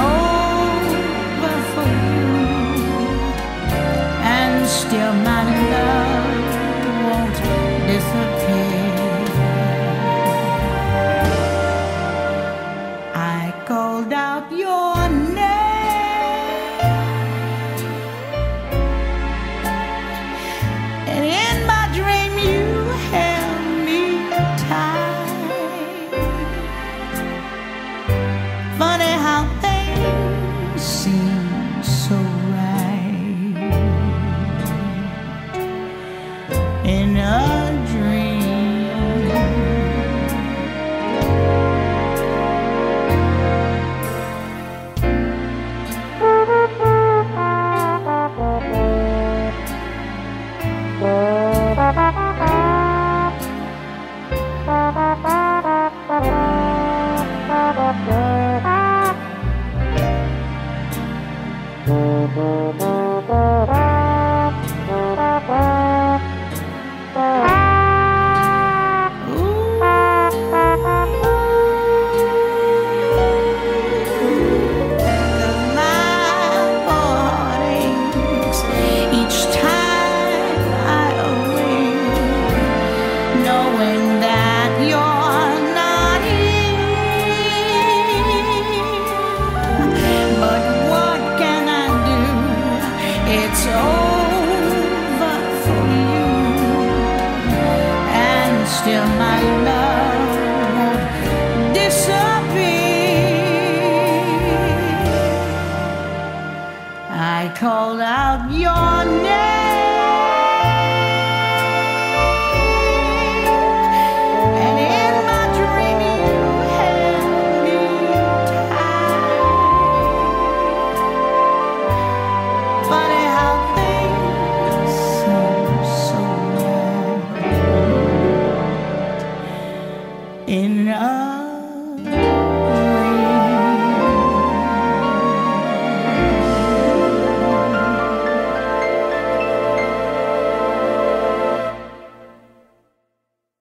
over for you, and still my love won't disappear. I called out your after still my love won't disappear. I called out your name. in us.